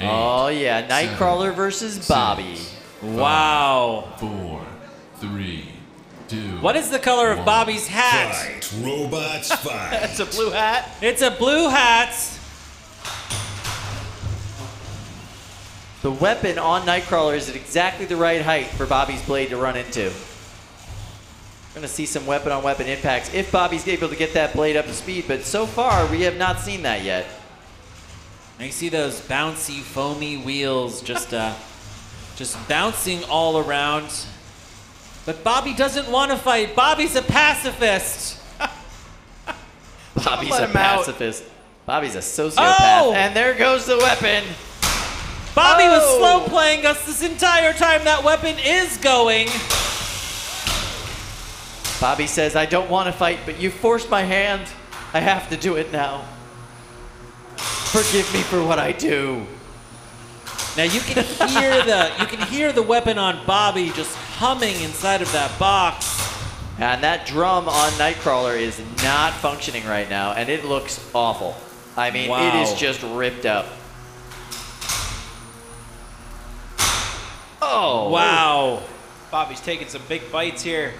Oh yeah, Nightcrawler versus Bobby. Wow. Four, three, two. What is the color of. Bobby's hat? Fight, robots, fight. That's a blue hat. It's a blue hat. The weapon on Nightcrawler is at exactly the right height for Bobby's blade to run into. We're gonna see some weapon on weapon impacts if Bobby's able to get that blade up to speed, but so far we have not seen that yet. And you see those bouncy, foamy wheels just uh, just bouncing all around. But Bobby doesn't want to fight. Bobby's a pacifist. Bobby's a him out. pacifist. Bobby's a sociopath. Oh! And there goes the weapon. Bobby was Oh! slow playing us this entire time that weapon is going. Bobby says, I don't want to fight, but you forced my hand. I have to do it now. Forgive me for what I do. Now you can hear the you can hear the weapon on Bobby just humming inside of that box. And that drum on Nightcrawler is not functioning right now, and it looks awful. I mean, it Wow. is just ripped up. Oh, Wow. Bobby's taking some big bites here.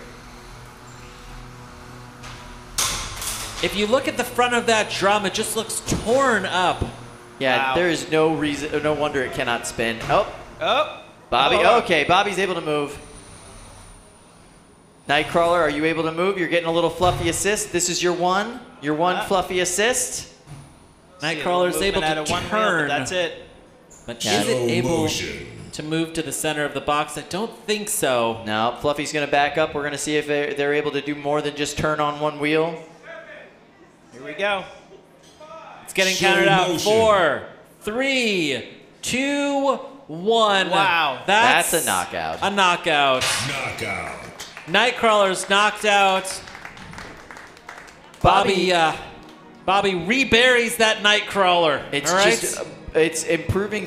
If you look at the front of that drum, it just looks torn up. Yeah, Wow. there is no reason, no wonder it cannot spin. Oh, Oh, Bobby. Oh. Okay, Bobby's able to move. Nightcrawler, are you able to move? You're getting a little fluffy assist. This is your one, your one Ah. fluffy assist. Nightcrawler's See a able to out of one wheel, turn. but that's it. But Yeah. is it able motion. to move to the center of the box? I don't think so. Now, Fluffy's going to back up. We're going to see if they're, they're able to do more than just turn on one wheel. Here we go. It's getting Slow counted out. motion. Four, three, two, one. Wow. That's, That's a knockout. A knockout. Knockout. Nightcrawler's knocked out. Bobby, Bobby- uh, Bobby reburies that Nightcrawler. It's all right? just, uh, it's improving through.